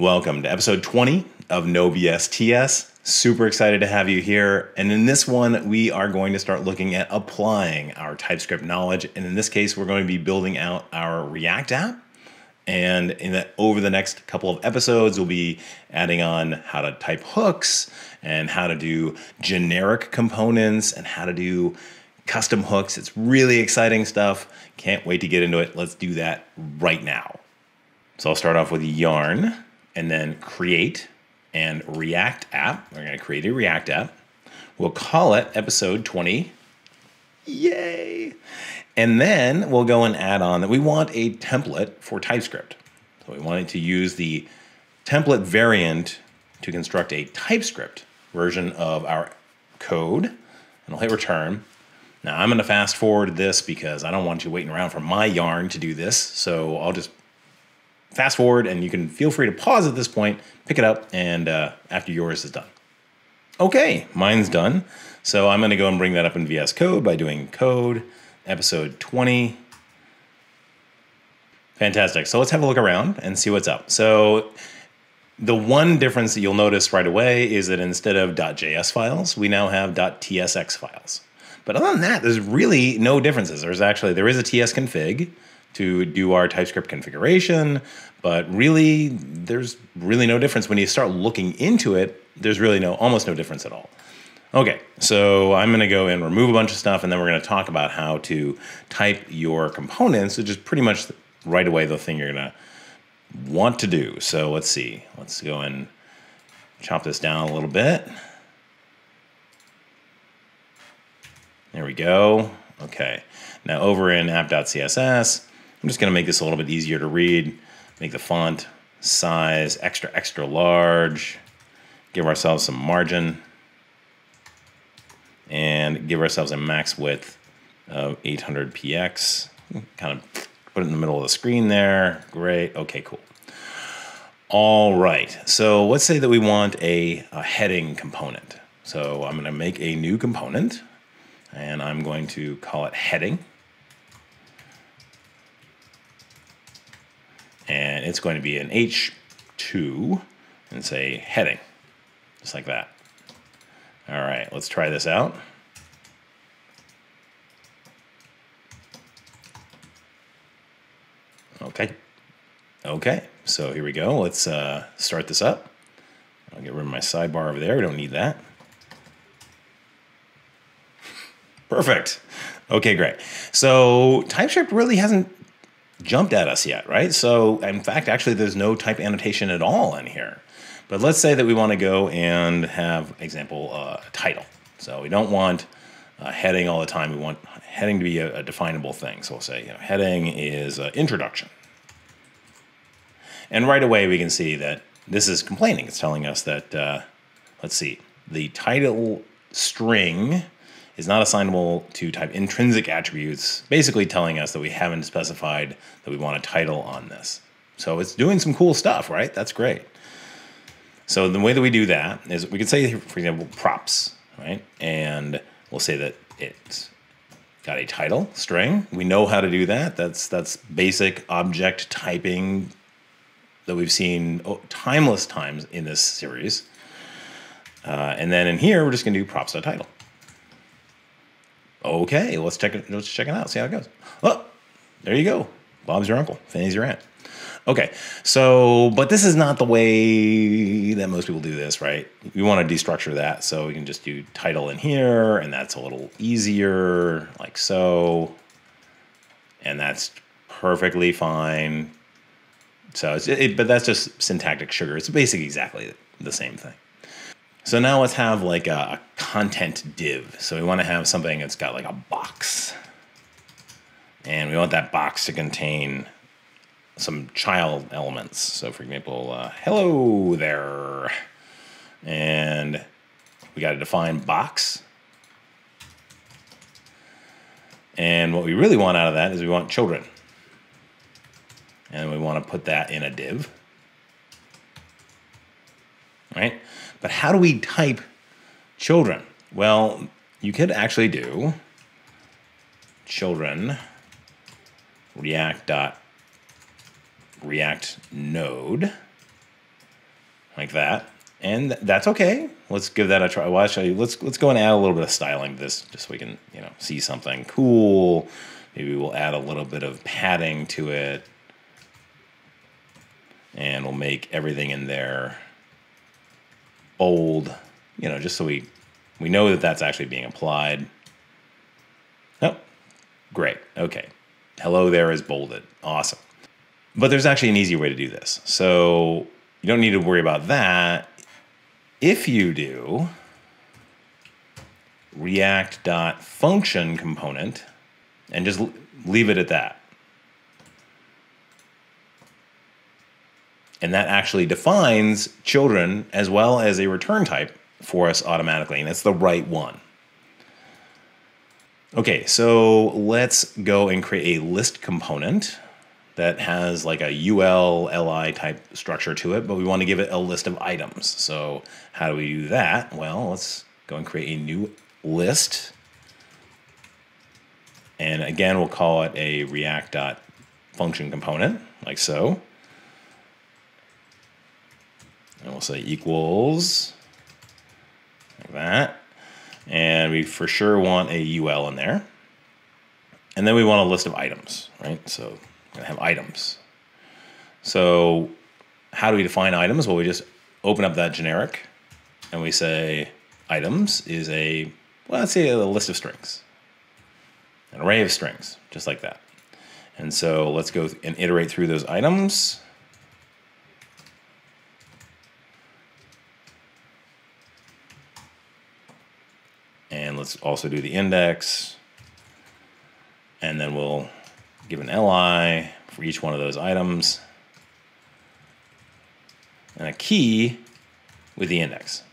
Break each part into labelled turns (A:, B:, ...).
A: Welcome to episode 20 of No BS TS. Super excited to have you here. And in this one, we are going to start looking at applying our TypeScript knowledge. And in this case, we're going to be building out our React app. And in the, over the next couple of episodes, we'll be adding on how to type hooks and how to do generic components and how to do custom hooks. It's really exciting stuff. Can't wait to get into it. Let's do that right now. So I'll start off with yarn and then create and React app. We're going to create a React app. We'll call it episode 20. Yay! And then we'll go and add on that we want a template for TypeScript. So we wanted to use the template variant to construct a TypeScript version of our code. And I'll hit return. Now I'm going to fast forward this because I don't want you waiting around for my yarn to do this. So I'll just fast forward and you can feel free to pause at this point, pick it up, and uh, after yours is done. Okay, mine's done. So I'm going to go and bring that up in VS Code by doing code episode 20. Fantastic. So let's have a look around and see what's up. So the one difference that you'll notice right away is that instead of .js files, we now have .tsx files. But other than that, there's really no differences. There's actually, there is a ts config, to do our TypeScript configuration, but really there's really no difference when you start looking into it. There's really no almost no difference at all. Okay, so I'm going to go and remove a bunch of stuff, and then we're going to talk about how to type your components, which is pretty much right away the thing you're going to want to do. So let's see. Let's go and chop this down a little bit. There we go. Okay. Now over in app.css, I'm just going to make this a little bit easier to read. Make the font size extra, extra large. Give ourselves some margin. And give ourselves a max width of 800 px. Kind of put it in the middle of the screen there. Great. Okay, cool. All right. So let's say that we want a, a heading component. So I'm going to make a new component and I'm going to call it heading. And it's going to be an H2 and say heading, just like that. All right, let's try this out. Okay. Okay, so here we go. Let's uh, start this up. I'll get rid of my sidebar over there. We don't need that. Perfect. Okay, great. So TypeScript really hasn't jumped at us yet, right? So in fact, actually there's no type annotation at all in here. But let's say that we want to go and have, example, uh, title. So we don't want a heading all the time. We want heading to be a, a definable thing. So we'll say, you know, heading is uh, introduction. And right away we can see that this is complaining. It's telling us that, uh, let's see, the title string is not assignable to type intrinsic attributes, basically telling us that we haven't specified that we want a title on this. So it's doing some cool stuff, right? That's great. So the way that we do that is we could say, for example, props, right? And we'll say that it's got a title string. We know how to do that. That's that's basic object typing that we've seen timeless times in this series. Uh, and then in here, we're just going to do props.title. Okay, let's check it. Let's check it out. See how it goes. Oh, there you go. Bob's your uncle. Fanny's your aunt. Okay, so but this is not the way that most people do this, right? We want to destructure that, so we can just do title in here, and that's a little easier, like so, and that's perfectly fine. So it's, it, but that's just syntactic sugar. It's basically exactly the same thing. So now let's have like a, content div. So we want to have something that's got like a box. And we want that box to contain some child elements. So for example, uh, hello there. And we got to define box. And what we really want out of that is we want children. And we want to put that in a div. Right? But how do we type children? Well, you could actually do children react dot react node like that. And that's okay. Let's give that a try. Well, actually, let's let's go and add a little bit of styling to this, just so we can you know see something cool. Maybe we'll add a little bit of padding to it, and we'll make everything in there bold. You know, just so we we know that that's actually being applied. Oh, great. Okay. Hello there is bolded. Awesome. But there's actually an easy way to do this. So you don't need to worry about that. If you do react.function component and just leave it at that. And that actually defines children as well as a return type for us automatically, and it's the right one. Okay, so let's go and create a list component that has like a UL, LI type structure to it, but we want to give it a list of items. So how do we do that? Well, let's go and create a new list. And again, we'll call it a react.function component, like so. And we'll say equals, like that. And we for sure want a UL in there. And then we want a list of items, right? So going to have items. So how do we define items? Well, we just open up that generic and we say items is a, well, let's say a list of strings, an array of strings, just like that. And so let's go and iterate through those items. And let's also do the index. And then we'll give an li for each one of those items, and a key with the index.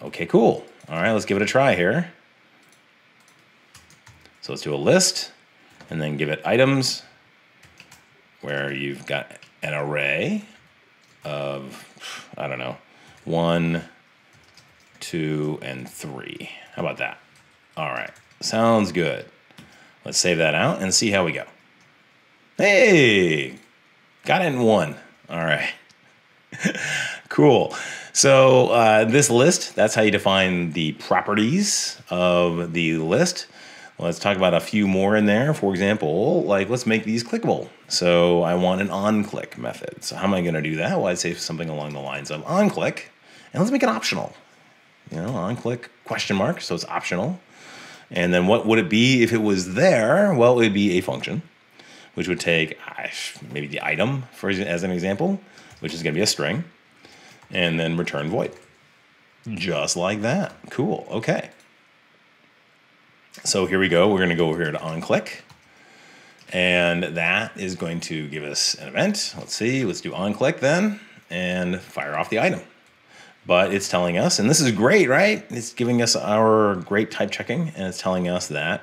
A: Okay, cool. All right, let's give it a try here. So let's do a list and then give it items where you've got an array of, I don't know, one, two, and three. How about that? All right, sounds good. Let's save that out and see how we go. Hey, got it in one. All right. cool. So uh, this list, that's how you define the properties of the list. Let's talk about a few more in there. For example, like let's make these clickable. So I want an on-click method. So how am I going to do that? Well, I'd say something along the lines of on-click, and let's make it optional. You know, on-click question mark, so it's optional. And then what would it be if it was there? Well, it would be a function, which would take maybe the item for as an example, which is going to be a string, and then return void. Just like that. Cool. Okay. So here we go. We're going to go over here to onClick. And that is going to give us an event. Let's see. Let's do onClick then and fire off the item but it's telling us, and this is great, right? It's giving us our great type checking, and it's telling us that,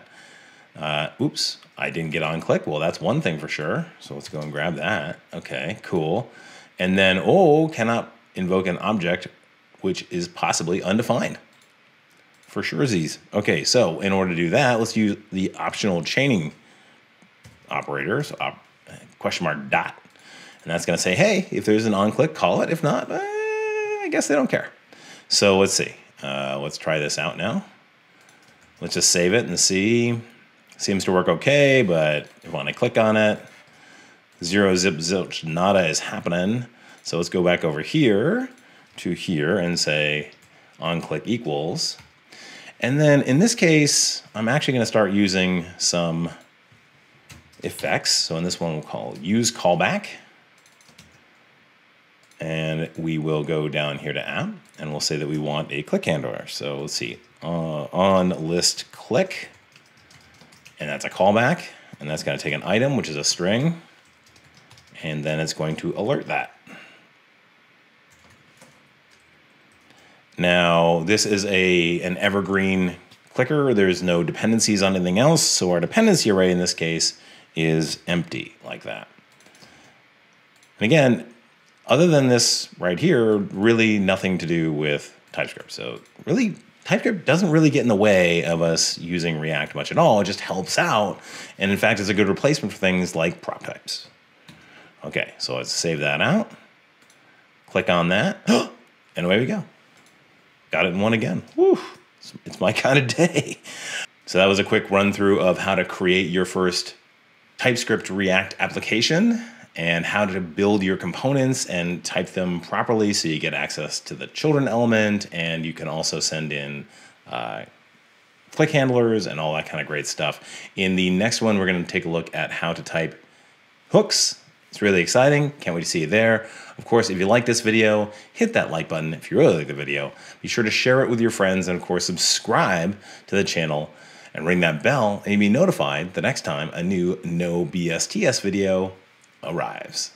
A: uh, oops, I didn't get on click. Well, that's one thing for sure. So let's go and grab that. Okay, cool. And then, oh, cannot invoke an object which is possibly undefined. For sure. Okay, so in order to do that, let's use the optional chaining operator, so op, question mark dot. And that's going to say, hey, if there's an on click, call it. If not, eh, I guess they don't care. So let's see. Uh, let's try this out now. Let's just save it and see. Seems to work okay, but when I click on it, zero zip zilch nada is happening. So let's go back over here to here and say on click equals. And then in this case, I'm actually going to start using some effects. So in this one, we'll call use callback and we will go down here to app and we'll say that we want a click handler. So let's see, uh, on list click, and that's a callback, and that's going to take an item, which is a string, and then it's going to alert that. Now, this is a an evergreen clicker. There's no dependencies on anything else, so our dependency array in this case is empty like that. And again, other than this right here, really nothing to do with TypeScript. So really, TypeScript doesn't really get in the way of us using React much at all. It just helps out. And in fact, it's a good replacement for things like prop types. Okay, so let's save that out. Click on that, and away we go. Got it in one again. Woo, it's my kind of day. So that was a quick run through of how to create your first TypeScript React application and how to build your components and type them properly so you get access to the children element and you can also send in uh, click handlers and all that kind of great stuff. In the next one, we're going to take a look at how to type hooks. It's really exciting. Can't wait to see you there. Of course, if you like this video, hit that like button. If you really like the video, be sure to share it with your friends and of course, subscribe to the channel and ring that bell and you'll be notified the next time a new No BSTS video arrives.